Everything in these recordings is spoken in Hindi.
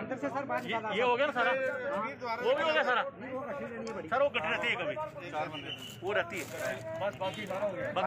अंदर से सर? बात ये ये हो गया ना सारा? वो भी हो गया सारा? सर वो कट रहती है कभी। वो रहती है। बस बाकी सारा हो गया।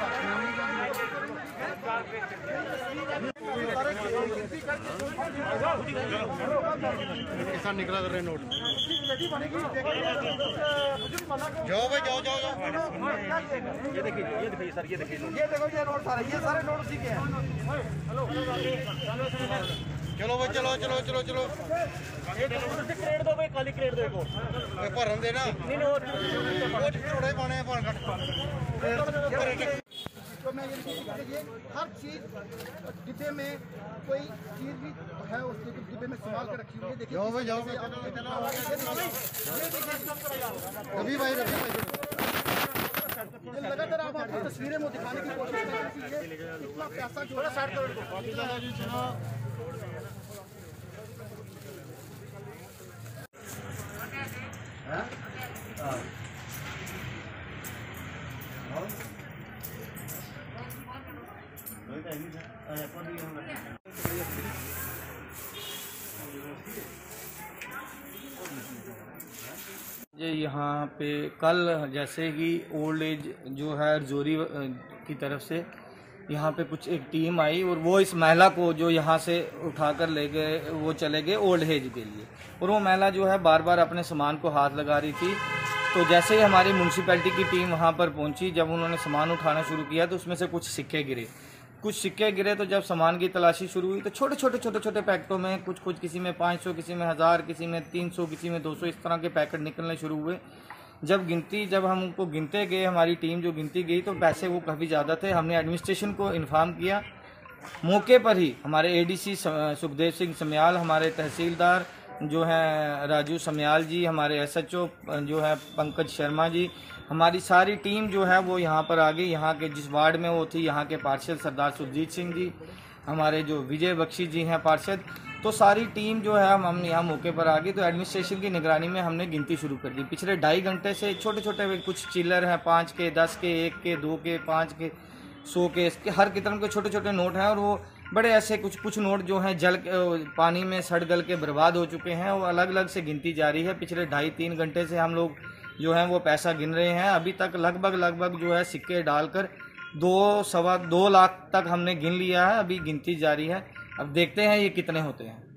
किसान निकला कर रहे नोट जाओ भाई जाओ जाओ जाओ ये देखिए ये देखिए सर ये देखिए ये देखो ये नोट सारे ये सारे नोट उसी हैं हेलो चलो भाई चलो चलो चलो चलो क्रेड दो भाई काली क्रेड दो भरन देना नहीं नहीं वो छोड़े पाने पाने घट मैं ये देखिए हर चीज़ डिब्बे में कोई चीज़ भी है उस डिब्बे में संभाल कर रखी हुई है। देखिए जाओ भाई जाओ रवि भाई रवि भाई लगातार आप आपको तस्वीरें में दिखाने की कोशिश कर रहे हैं इतना पैसा जो है ये यहाँ पे कल जैसे कि ओल्ड एज जो है जोरी की तरफ़ से यहाँ पे कुछ एक टीम आई और वो इस महिला को जो यहाँ से उठाकर ले गए, वो चले गए ओल्ड एज के लिए। और वो महिला जो है बार बार अपने सामान को हाथ लगा रही थी। तो जैसे ही हमारी म्यूनसिपैलिटी की टीम वहाँ पर पहुँची, जब उन्होंने सामान उठाना शुरू किया तो उसमें से कुछ सिक्के गिरे। कुछ सिक्के गिरे तो जब सामान की तलाशी शुरू हुई तो छोटे छोटे छोटे छोटे पैकेटों में कुछ कुछ किसी में 500 किसी में हज़ार, किसी में 300 किसी में 200 इस तरह के पैकेट निकलने शुरू हुए। जब गिनती, जब हम उनको गिनते गए, हमारी टीम जो गिनती गई तो पैसे वो काफ़ी ज़्यादा थे। हमने एडमिनिस्ट्रेशन को इन्फॉर्म किया। मौके पर ही हमारे एडीसी सुखदेव सिंह समयाल, हमारे तहसीलदार जो हैं, राजू समयाल जी, हमारे एसएचओ जो है, पंकज शर्मा जी, हमारी सारी टीम जो है, वो यहाँ पर आ गई। यहाँ के जिस वार्ड में वो थी, यहाँ के पार्षद सरदार सुरजीत सिंह जी, हमारे जो विजय बख्शी जी हैं पार्षद तो सारी टीम जो है, हम हम यहाँ मौके पर आ गई। तो एडमिनिस्ट्रेशन की निगरानी में हमने गिनती शुरू कर दी। पिछले ढाई घंटे से छोटे छोटे कुछ चिल्लर हैं, पाँच के, दस के, एक के, दो के, पाँच के सौ के, हर किस्म के छोटे छोटे नोट हैं और वो बड़े ऐसे कुछ कुछ नोट जो हैं जल पानी में सड़ गल के बर्बाद हो चुके हैं वो अलग अलग से गिनती जारी है। पिछले ढाई तीन घंटे से हम लोग जो है वो पैसा गिन रहे हैं। अभी तक लगभग लगभग जो है सिक्के डालकर दो, सवा दो लाख तक हमने गिन लिया है। अभी गिनती जारी है। अब देखते हैं ये कितने होते हैं।